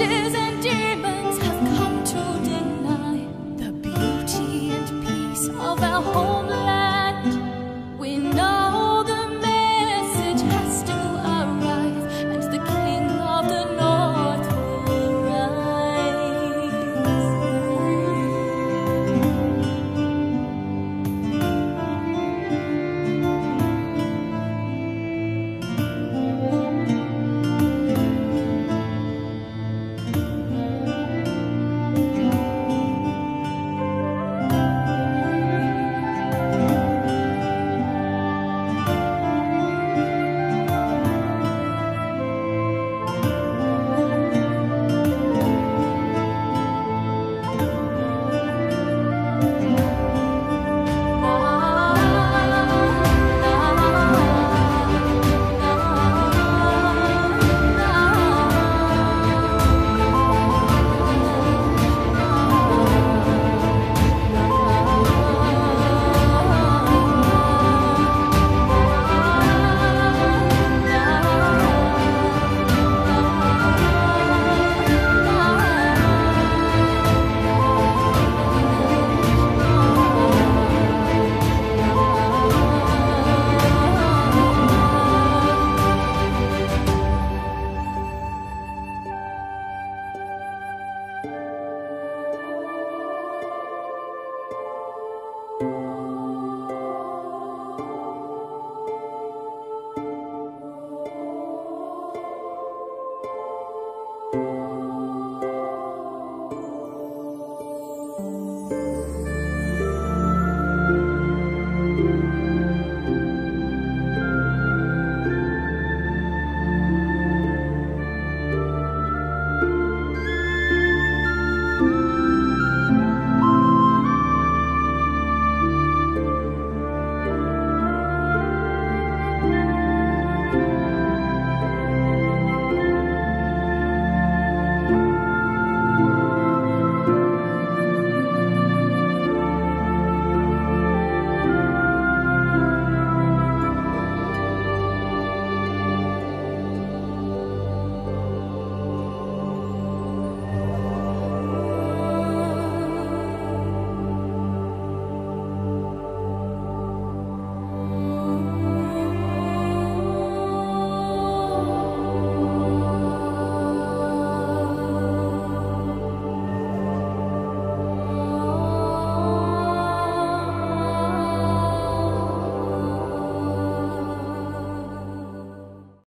riches